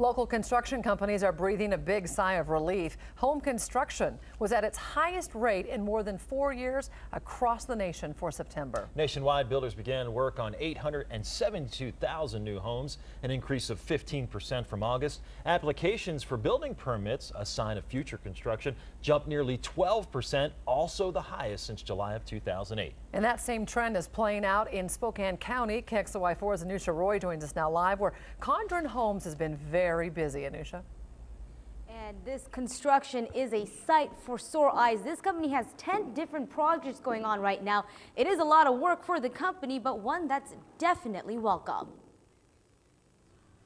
Local construction companies are breathing a big sigh of relief. Home construction was at its highest rate in more than four years across the nation for September. Nationwide, builders began work on 872,000 new homes, an increase of 15% from August. Applications for building permits, a sign of future construction, jumped nearly 12%, also the highest since July of 2008. And that same trend is playing out in Spokane County. KXLY4's Anusha Roy joins us now live, where Condren Homes has been very very busy, Anusha. And this construction is a sight for sore eyes. This company has 10 different projects going on right now. It is a lot of work for the company, but one that's definitely welcome.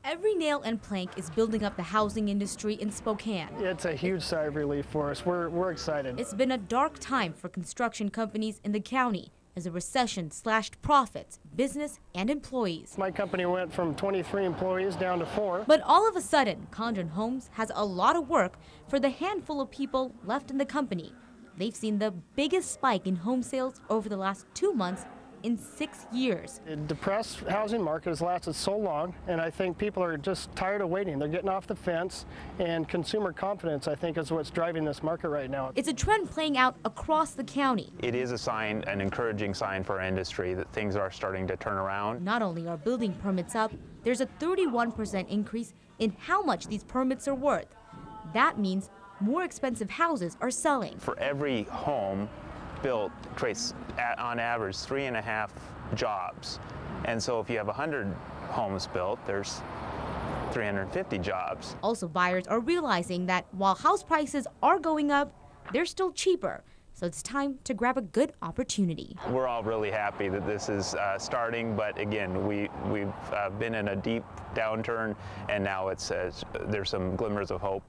Every nail and plank is building up the housing industry in Spokane. It's a huge sigh of relief for us. We're, we're excited. It's been a dark time for construction companies in the county as a recession slashed profits, business, and employees. My company went from 23 employees down to four. But all of a sudden, Condren Homes has a lot of work for the handful of people left in the company. They've seen the biggest spike in home sales over the last two months in six years. The depressed housing market has lasted so long, and I think people are just tired of waiting. They're getting off the fence, and consumer confidence, I think, is what's driving this market right now. It's a trend playing out across the county. It is a sign, an encouraging sign for our industry that things are starting to turn around. Not only are building permits up, there's a 31% increase in how much these permits are worth. That means more expensive houses are selling. For every home built creates, on average, three and a half jobs. And so if you have 100 homes built, there's 350 jobs. Also, buyers are realizing that while house prices are going up, they're still cheaper. So it's time to grab a good opportunity. We're all really happy that this is uh, starting, but again, we, we've uh, been in a deep downturn, and now it's uh, there's some glimmers of hope.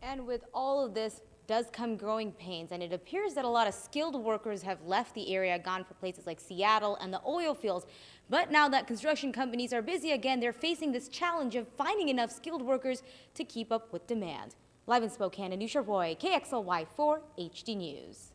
And with all of this, does come growing pains, and it appears that a lot of skilled workers have left the area, gone for places like Seattle and the oil fields. But now that construction companies are busy again, they're facing this challenge of finding enough skilled workers to keep up with demand. Live in Spokane, Anusha Roy, KXLY 4 HD News.